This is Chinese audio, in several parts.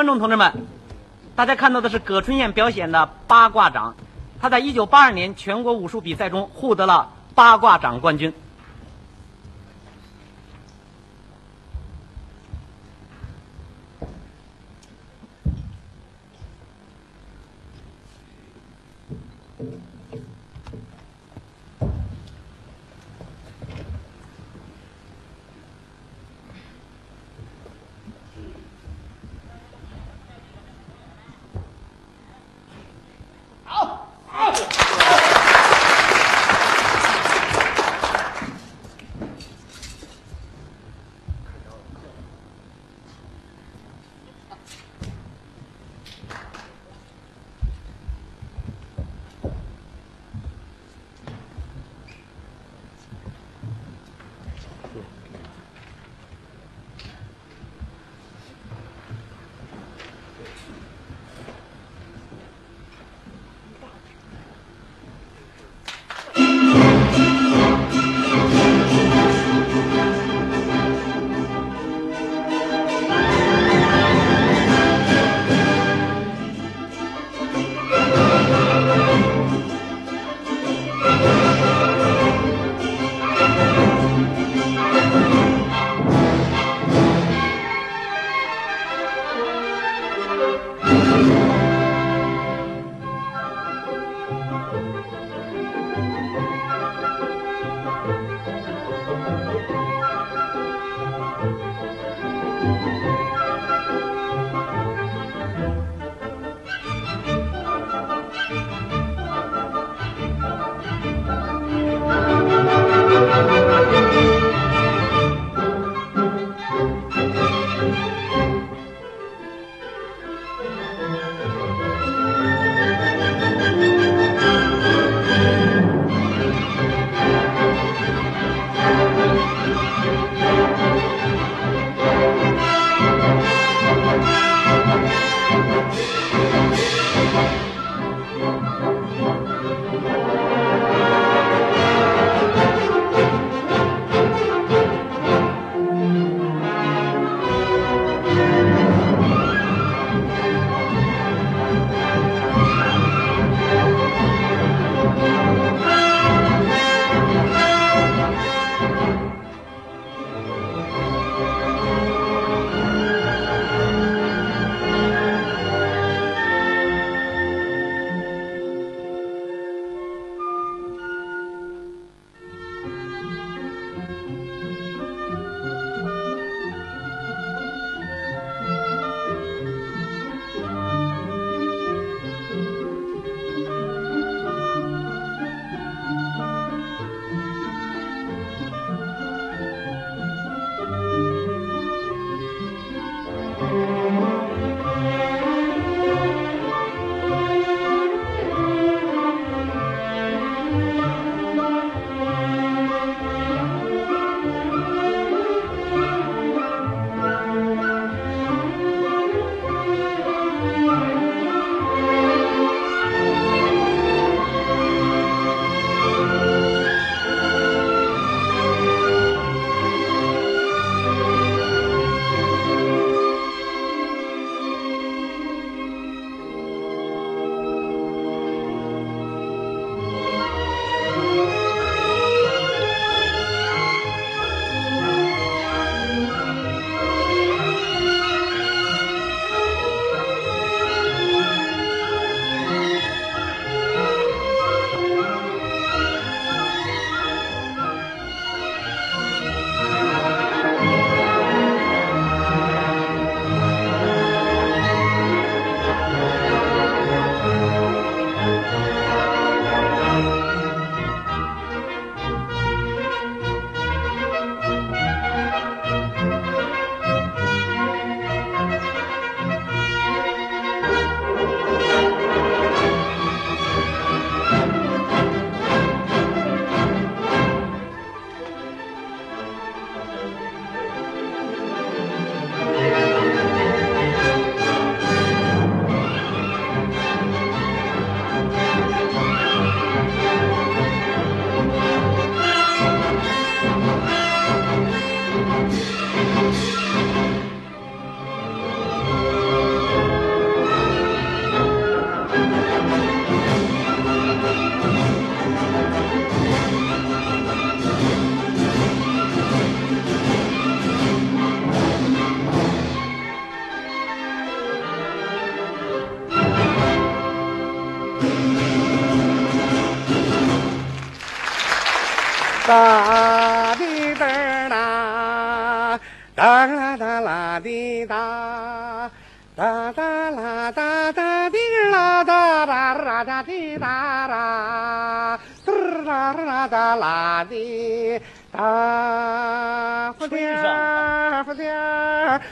观众同志们，大家看到的是葛春燕表演的八卦掌，她在一九八二年全国武术比赛中获得了八卦掌冠军。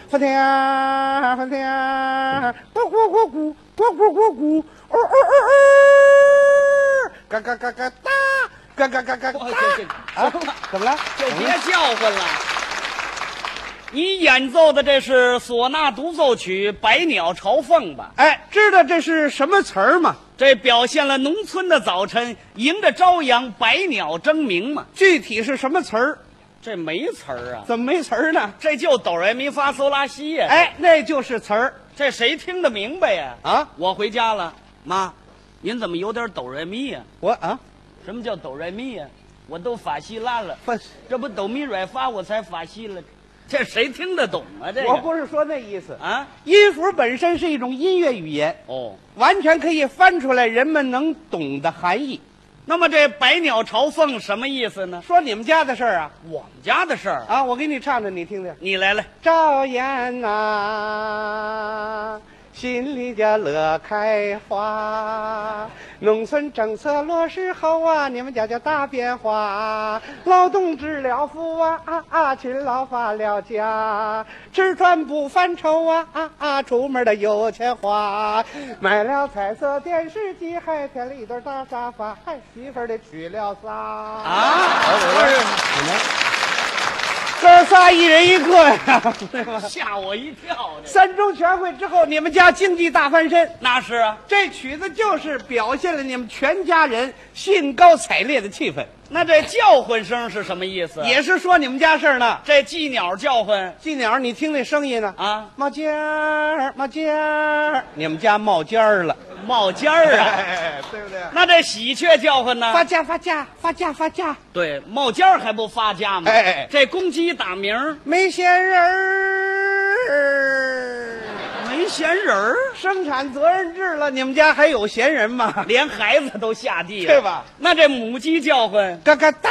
儿不点儿不点儿，咕咕咕咕咕咕咕咕，哦哦哦哦，嘎嘎嘎嘎哒。嘎嘎嘎嘎！哦这这啊，怎么了？就别叫唤了。你演奏的这是唢呐独奏曲《百鸟朝凤》吧？哎，知道这是什么词儿吗？这表现了农村的早晨迎着朝阳，百鸟争鸣嘛。具体是什么词儿？这没词儿啊，怎么没词儿呢？这就哆来咪发嗦拉西呀。，哎，那就是词儿这谁听得明白呀？啊！我回家了，妈，您怎么有点哆来咪呀？我啊，什么叫哆来咪呀？我都法西拉了，不，这不哆咪软发我才法西了，这谁听得懂啊？这个我不是说那意思。啊？音符本身是一种音乐语言，哦，完全可以翻出来人们能懂的含义。那么这百鸟朝凤什么意思呢？说你们家的事儿啊我们家的事儿，啊，我给你唱唱，你听听。你来来，赵燕呐、心里家乐开花。农村政策落实好啊，你们家叫大变化。劳动致了福啊啊啊，勤劳发了家，吃穿不犯愁啊啊啊，出门的有钱花。买了彩色电视机，还添了一对大沙发，还媳妇的娶了仨啊不是你们。哥仨一人一个呀，对吧？吓我一跳！三中全会之后，你们家经济大翻身。那是啊，这曲子就是表现了你们全家人兴高采烈的气氛，那这叫唤声是什么意思？也是说你们家事儿呢。这鸡鸟叫唤鸡鸟，你听那声音呢？啊，冒尖儿，冒尖儿，你们家冒尖儿了，冒尖儿啊。哎，对不对？那这喜鹊叫唤呢？发家发家发家发家，对，冒尖儿还不发家吗？哎这公鸡打鸣没闲人儿，没闲人儿，生产责任制了，你们家还有闲人吗？连孩子都下地了，对吧？那这母鸡叫唤嘎嘎哒，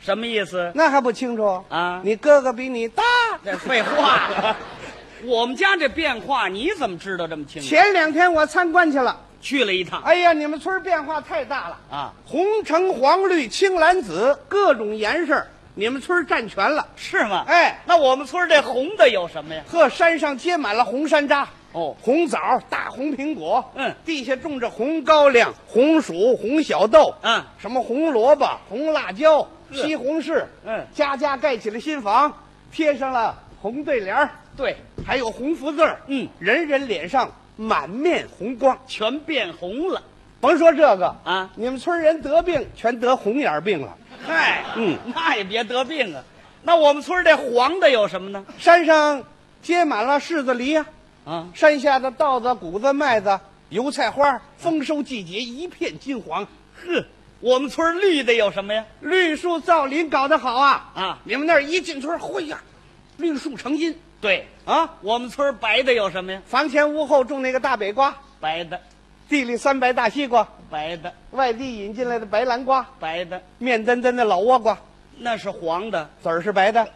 什么意思？那还不清楚啊你哥哥比你大。这废话。我们家这变化你怎么知道这么清楚？前两天我参观去了，去了一趟哎呀，你们村变化太大了，啊，红橙黄绿青蓝紫各种颜色，你们村占全了。是吗？哎，那我们村这红的有什么呀？呵，山上结满了红山楂，哦，红枣、大红苹果，嗯地下种着红高粱、红薯、红小豆，嗯，什么红萝卜、红辣椒、西红柿，嗯家家盖起了新房，贴上了红对联儿对，还有红福字儿嗯，人人脸上满面红光。全变红了甭说这个啊！你们村人得病全得红眼病了。嗨，嗯，那也别得病啊。那我们村儿这黄的有什么呢？山上结满了柿子、梨呀、啊，山下的稻子、谷子、麦子、油菜花，丰收季节一片金黄。呵，我们村绿的有什么呀？绿树造林搞得好啊！啊，你们那儿一进村，嚯呀，绿树成荫对，啊！我们村白的有什么呀？房前屋后种那个大北瓜，白的，地里三白大西瓜，白的，外地引进来的白南瓜，白的，面墩墩的老倭瓜，那是黄的，籽儿是白的。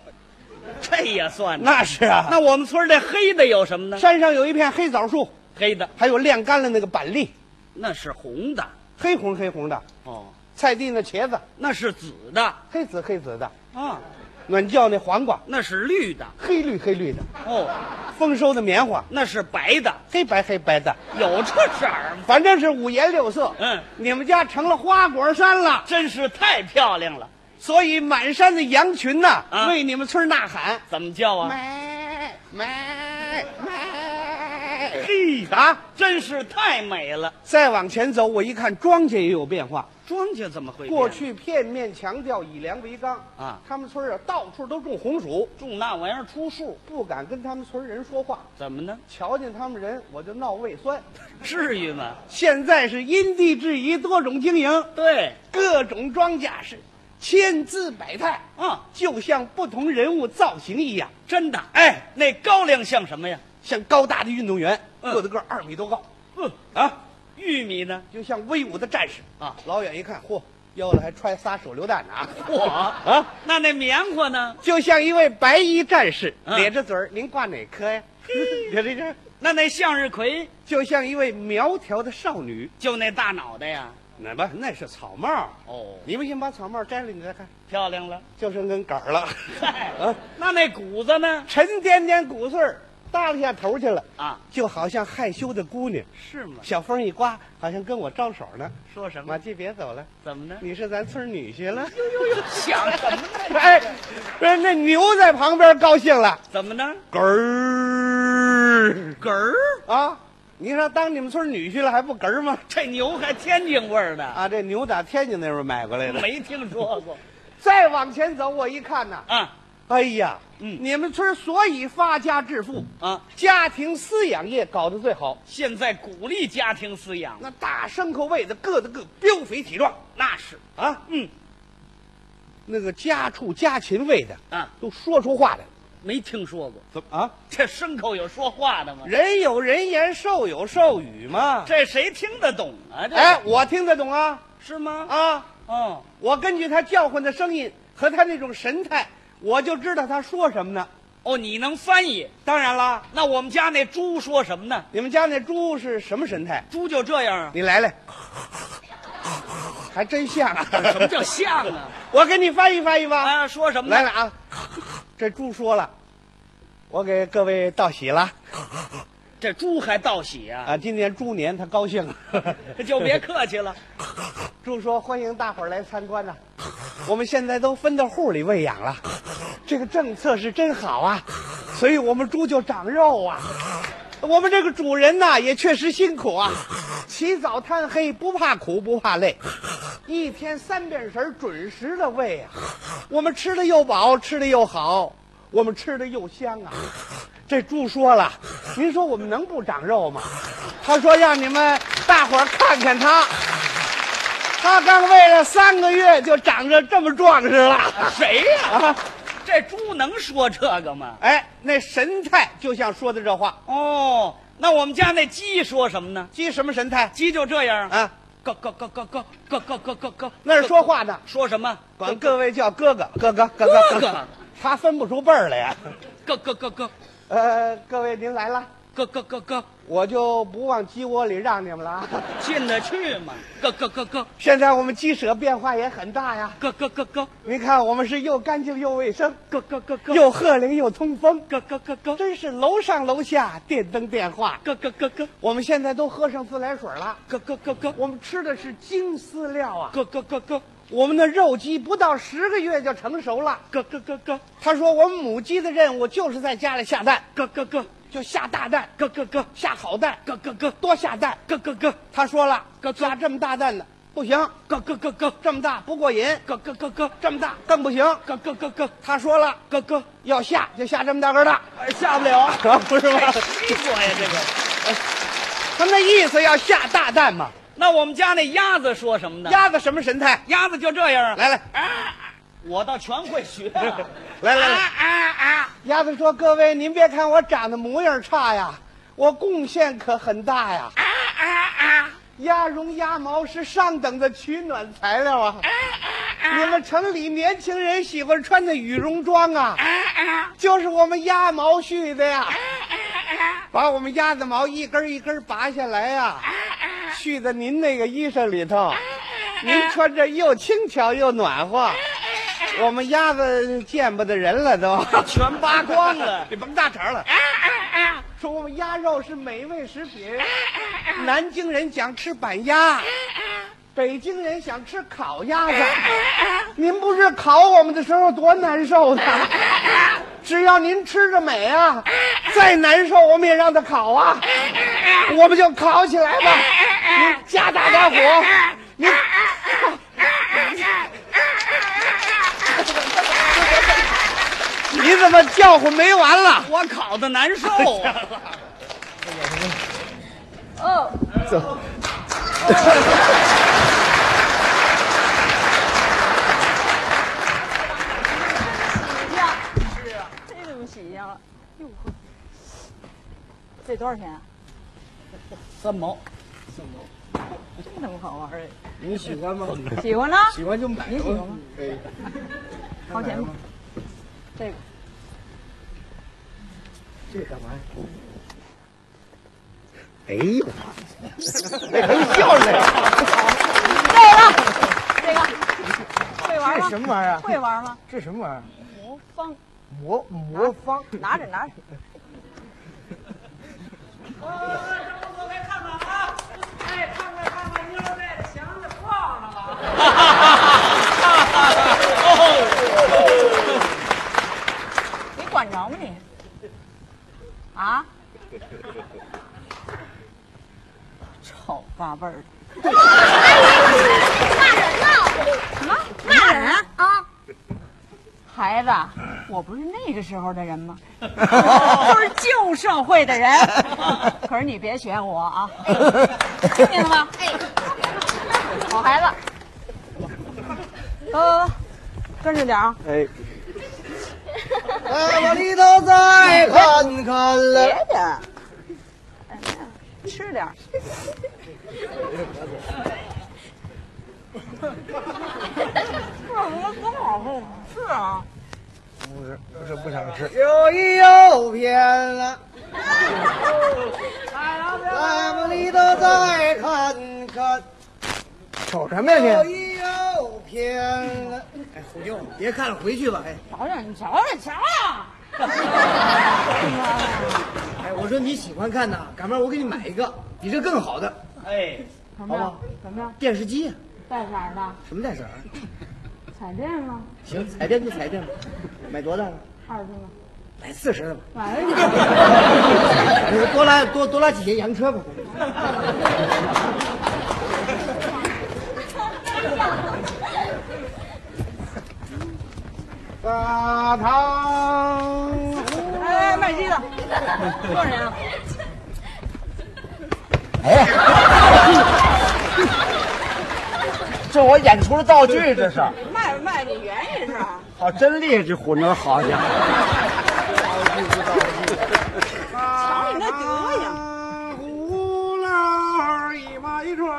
这也算呢。那是啊，那我们村儿这黑的有什么呢？山上有一片黑枣树，黑的，还有晾干了那个板栗，那是红的。黑红黑红的。哦，菜地那茄子，那是紫的。黑紫黑紫的。啊，暖窖那黄瓜，那是绿的。黑绿黑绿的。哦，丰收的棉花，那是白的。黑白黑白的，有这色儿吗？反正是五颜六色。嗯，你们家成了花果山了，真是太漂亮了。所以满山的羊群呐，啊为你们村呐喊。怎么叫啊？美美美！嘿啊！真是太美了。再往前走，我一看庄稼也有变化。庄稼怎么会变？过去片面强调以粮为纲啊他们村啊到处都种红薯，种那玩意儿出数，不敢跟他们村人说话。怎么呢？瞧见他们人，我就闹胃酸。至于吗？现在是因地制宜，多种经营，对，各种庄稼是千姿百态，啊，就像不同人物造型一样。真的。哎，那高粱像什么呀？像高大的运动员，嗯个子个儿二米多高嗯，啊，玉米呢？就像威武的战士啊。老远一看，嚯，腰里还揣仨手榴弹呢啊！嚯啊，那那棉花呢？就像一位白衣战士，嗯咧着嘴儿，您挂哪颗呀？就这这，那那向日葵就像一位苗条的少女。就那大脑袋呀？那不，那是草帽。哦，你不信，把草帽摘了，你再看，漂亮了。就剩根杆儿了。嗨啊，那那谷子呢？沉甸甸谷穗儿耷拉下头去了，啊，就好像害羞的姑娘。是吗？小风一刮，好像跟我招手呢。说什么马？季，别走了，怎么呢？你是咱村女婿了。呦呦呦想什么呢？哎，不是那牛在旁边高兴了，怎么呢？咯儿哏儿，啊！你说当你们村女婿了还不哏儿吗？这牛还天津味儿的，啊，这牛打天津那边买过来的。没听说过 再往前走，我一看呐，啊哎呀，嗯你们村所以发家致富，啊！家庭饲养业搞得最好。现在鼓励家庭饲养，那大牲口喂的个子个膘肥体壮那是啊，嗯那个家畜家禽喂的啊，都说出话来。没听说过。怎么啊？这牲口有说话的吗？人有人言，兽有兽语嘛。这谁听得懂啊？这哎，我听得懂啊是吗？啊！哦，我根据他叫唤的声音和他那种神态，我就知道他说什么呢。哦，你能翻译？当然啦，那我们家那猪说什么呢？你们家那猪是什么神态？猪就这样啊？你来来，还真像啊！什么叫像啊？我给你翻译翻译吧。啊，说什么呢？来来啊，这猪说了，我给各位道喜了这猪还道喜啊？啊！今年猪年，他高兴。就别客气了。猪说：“欢迎大伙儿来参观呐、我们现在都分到户里喂养了，这个政策是真好啊，所以我们猪就长肉啊。我们这个主人呐、也确实辛苦啊，起早贪黑，不怕苦不怕累，一天三遍食儿准时的喂啊。我们吃的又饱，吃的又好，我们吃的又香啊。这猪说了，您说我们能不长肉吗？他说让你们大伙儿看看他。”他刚喂了三个月，就长着这么壮实了。谁呀、啊，这猪能说这个吗？哎，那神态就像说的这话。哦，那我们家那鸡说什么呢？鸡什么神态鸡就这样，啊？咯咯咯咯咯咯咯咯咯咯，那是说话呢，说什么？管各位叫哥哥，哥哥，哥哥，哥哥，他分不出辈儿来呀。哥哥，哥哥呃，各位您来了，咯咯咯咯，我就不往鸡窝里让你们了。啊。进得去吗？咯咯咯咯现在我们鸡舍变化也很大呀。咯咯咯咯您看，我们是又干净又卫生，咯咯咯咯，又鹤灵又通风，咯咯咯咯真是楼上楼下电灯电话。咯咯咯咯我们现在都喝上自来水了。咯咯咯咯我们吃的是精饲料啊，咯咯咯咯我们的肉鸡不到十个月就成熟了。咯咯咯咯他说我们母鸡的任务就是在家里下蛋，咯咯咯就下大蛋，咯咯咯下好蛋，咯咯咯多下蛋。咯咯咯他说了，咯下这么大蛋的不行，咯咯咯咯这么大不过瘾，咯咯咯咯这么大更不行。咯咯咯咯他说了，咯咯，要下就下这么大个儿的，下不了。啊，不是吗？谁说呀？这个？他那意思要下大蛋嘛。那我们家那鸭子说什么呢？鸭子什么神态？鸭子就这样啊。来来啊，我倒全会学 啊。来来来啊啊啊！鸭子说：“各位，您别看我长得模样差呀，我贡献可很大呀。啊啊啊！鸭绒、鸭毛是上等的取暖材料啊。你们城里年轻人喜欢穿的羽绒装啊，就是我们鸭毛絮的呀。把我们鸭子毛一根一根拔下来呀，絮在您那个衣裳里头，您穿着又轻巧又暖和。我们鸭子见不得人了都，全扒光了。你甭大茬了。说我们鸭肉是美味食品，南京人想吃板鸭，北京人想吃烤鸭子。您不是烤我们的时候多难受的，只要您吃着美啊，再难受我们也让它烤啊，我们就烤起来吧。您加大点火，您。你怎么叫唤没完了？我烤的难受啊！哦，走。洗呀，是啊，这怎么洗呀？哟呵，这多少钱啊？三毛，三毛。这他妈好玩儿你喜欢吗？哎！喜欢呢？喜欢就买吧。你喜欢吗？可以。掏钱吗。这个这干嘛呀？哎呦，哎，可以笑出来。这个这个会玩吗？这什么玩意儿？会玩吗？这什么玩意儿？魔方，魔魔方。拿着拿着。我来看看啊！哎，看看看看，妞儿带着祥子放了吧？你管着吗你？啊？丑八辈儿的！骂人呢什么骂人啊？孩子，我不是那个时候的人吗？都是旧社会的人。可是你别学我啊！听见了吗？哎，好孩子，呃，跟着点啊！哎。来往里头再看看了。别点吃点儿。我多好喝，是啊。不是，不是不想吃。有一又偏了。来往里头再看看。瞅什么呀哦你？有一有偏了。哎，虎妞，别看了，回去吧。哎，瞧瞧，你瞧瞧，瞧啊瞧。哎，我说你喜欢看呐，赶明儿我给你买一个比这更好的哎，怎么样好？怎么样？电视机呀。带色儿的，什么带色儿？彩电吗？行，彩电就彩电吧。买多大的？二十吗？买四十的吧。哎呀，多拉多多拉几节洋车吧。大唐哎，卖鸡的，多少钱啊？哎，这我演出的道具，这是。卖不卖？你原意是？好，真厉害，这虎妞，好家伙！瞧你那德行。胡老一马一串儿，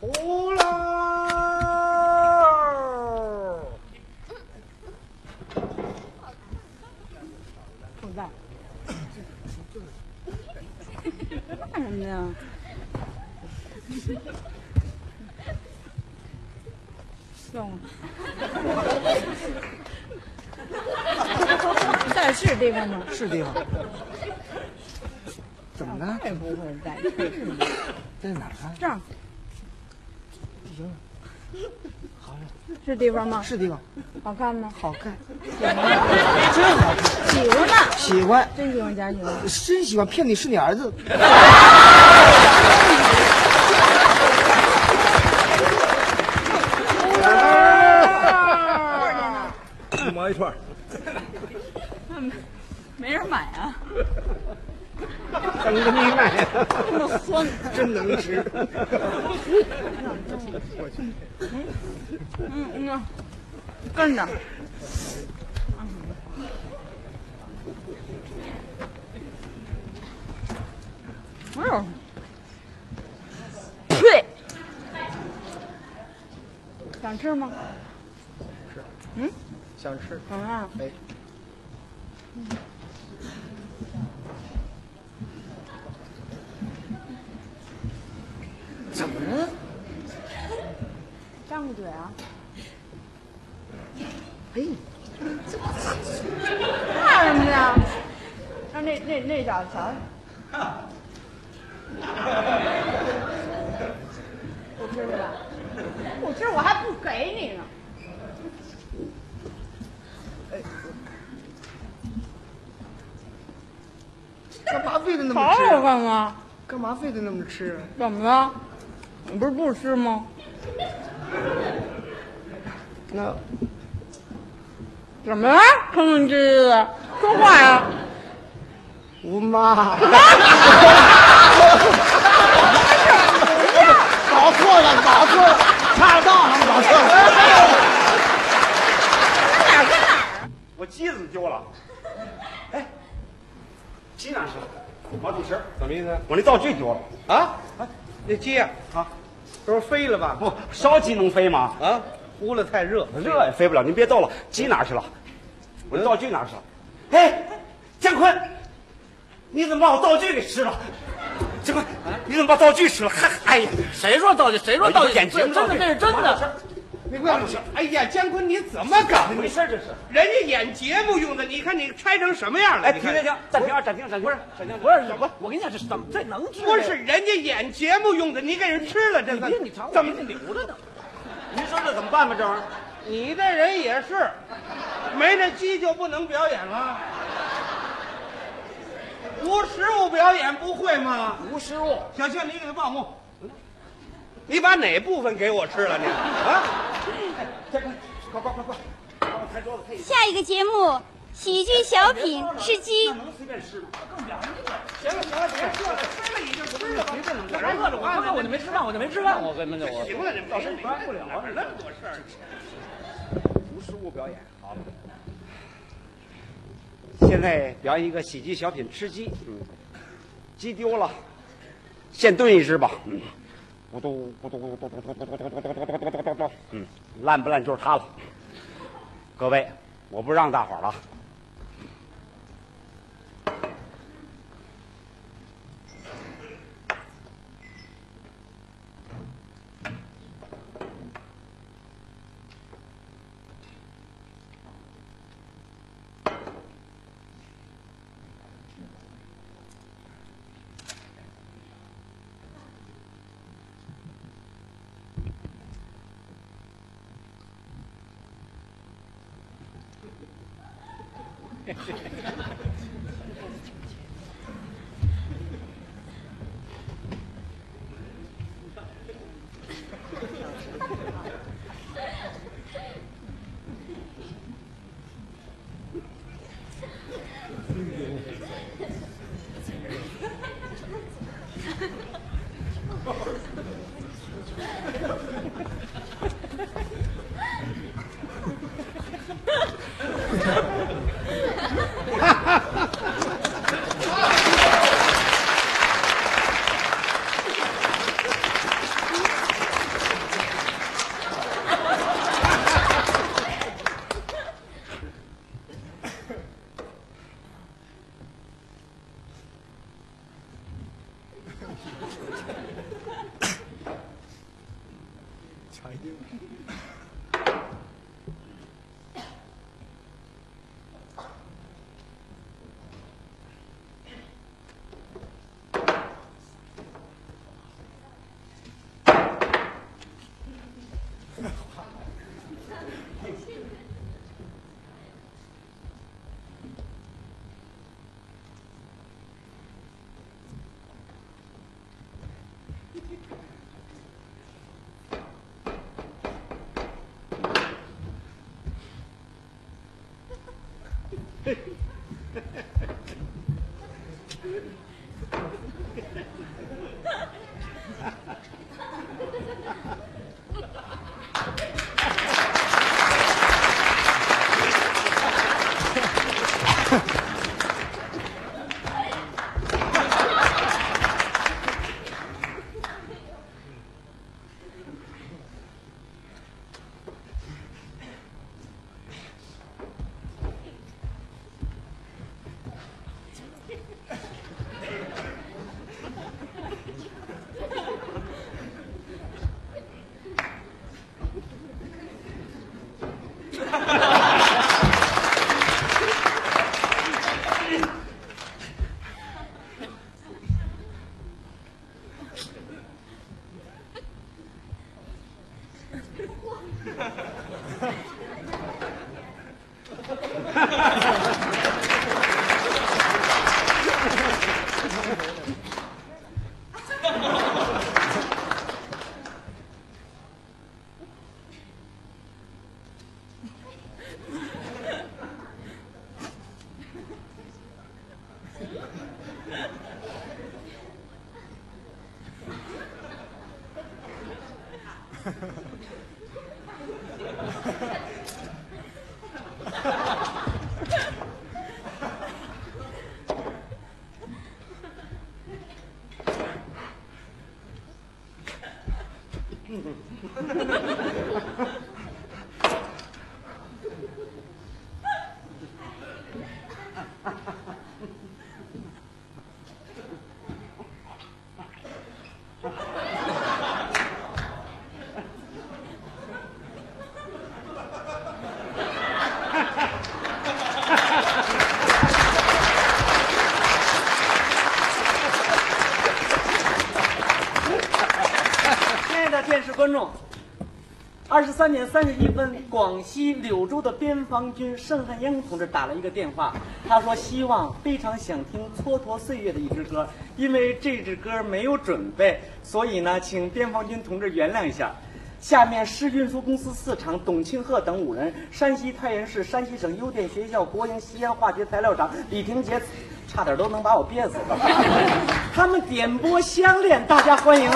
胡老。不在。干什么呀？用吗？在是地方吗？是地方。怎么了？太不会在，在哪儿啊？这儿行，好嘞，是地方吗？是地方，好看吗？好看？真好看，喜欢呢，喜欢，真喜欢假喜欢。真喜欢，骗你是你儿子。多少钱呢？一毛一串。没人买啊，等着你买，这么酸。真能吃。嗯嗯，跟着。哎呦，呸！想吃吗？嗯，想吃？怎么样？哎，怎么了？张个嘴啊！哎，怕什么呀？让那那那小子瞧瞧。不吃是吧？不吃我还不给你呢。干嘛非得那么吃？干嘛？干嘛非得那么吃？怎么了？你不是不吃吗？那怎么了？吭吭吱吱的，说话呀！吴妈，搞错了，搞错了，岔道上搞错了。哪儿跟哪？我机子丢了，哎鸡哪去了？马主席，怎么意思？我那道具丢了？啊？哎，那鸡呀，啊！这不是飞了？吧？不，烧鸡能飞吗？啊，呼了？太热，热也飞不了。您别逗了，鸡哪去了？我那道具哪去了？哎，姜昆，你怎么把我道具给吃了？你怎么把道具吃了？嗨，哎呀，谁说道具？谁说道具？我眼睛真的，这是真的。你不要哎呀，姜昆，你怎么搞的？没事这是。人家演节目用的，你看你拆成什么样了？哎，停停停，暂停啊，暂停，暂停，不是，暂停，不是我，我跟你讲，这是怎么这能治？不是人家演节目用的，你给人吃了，这算你你，怎么留着呢？您说这怎么办吧？这玩意儿，你这人也是，没这鸡就不能表演了？无实物表演不会吗？无实物。小庆，你给他报幕。你把哪部分给我吃了你？啊？快快快快，下。一个节目喜剧小品吃鸡。能随便吃吗？行了行了，别说了，吃了已经吃了吧。我这饿着，我饿着我就没吃饭，我就没吃饭，我根本就我。行了，你们到时候管不了，哪那么多事儿？无实物表演，好了。现在表演一个喜剧小品《吃鸡》。嗯，鸡丢了，先炖一只吧。嗯，咕嘟咕嘟咕嘟咕嘟咕嘟咕嘟咕嘟咕嘟咕嘟咕嘟。嗯，烂不烂就是它了。各位，我不让大伙儿了。三点三十一分，广西柳州的边防军盛汉英同志打了一个电话，他说希望非常想听《蹉跎岁月》的一支歌，因为这支歌没有准备，所以呢，请边防军同志原谅一下。下面市运输公司四厂董庆贺等五人，山西太原市山西省邮电学校国营西安化学材料厂李廷杰，差点都能把我憋死了。他们点播《相恋》，大家欢迎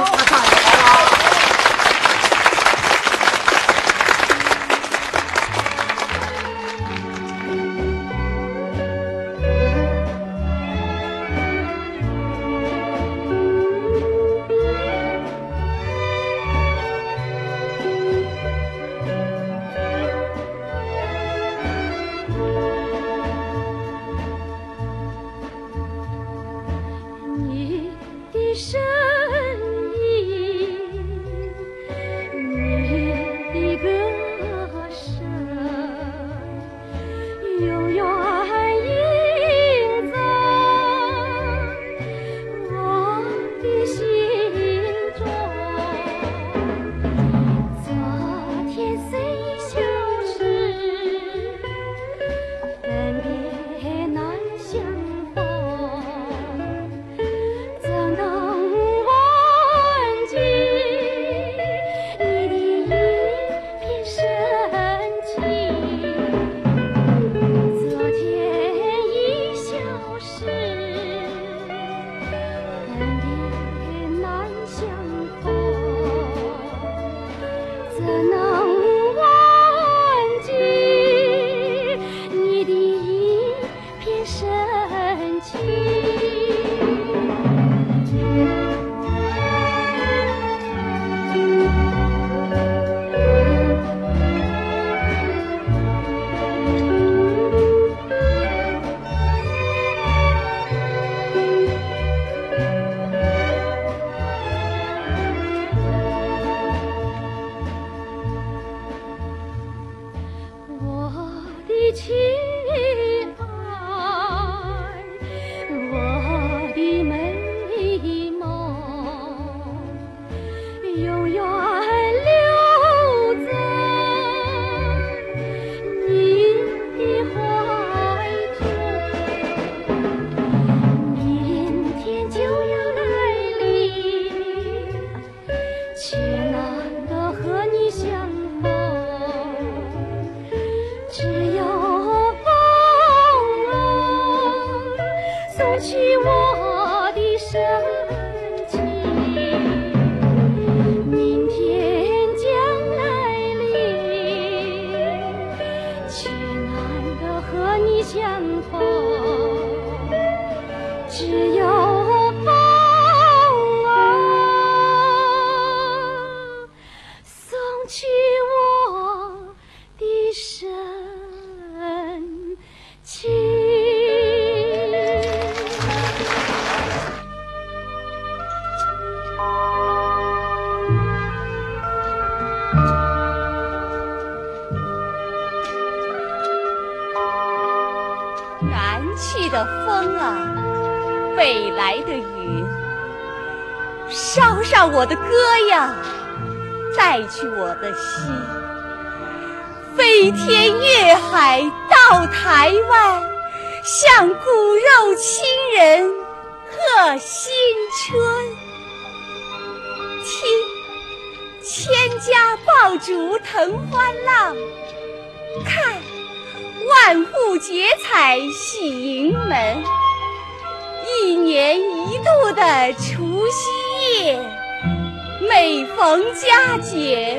逢佳节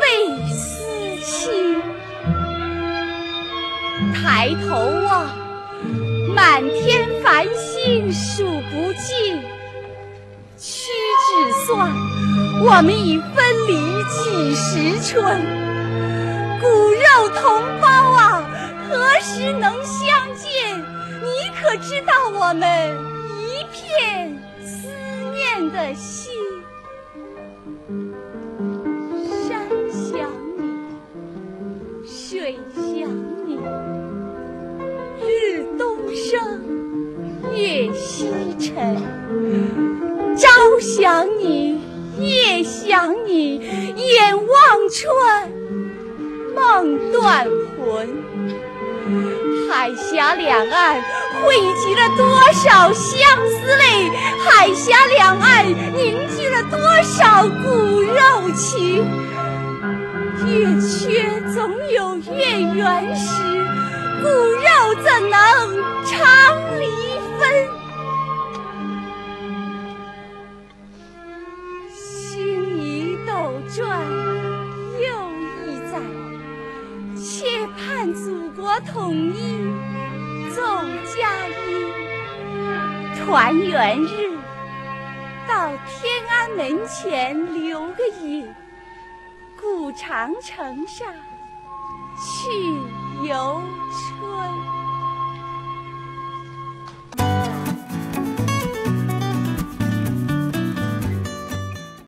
倍思亲。抬头望，满天繁星数不尽，屈指算，我们已分离几时春。骨肉同胞啊，何时能相见？你可知道我们一片思念的心？月西沉，朝想你，夜想你，眼望穿，梦断魂。海峡两岸汇集了多少相思泪？海峡两岸凝聚了多少骨肉情？月缺总有月圆时，骨肉怎能长离分？转，又一载，切盼祖国统一奏佳音。团圆日，到天安门前留个影。古长城上去游春。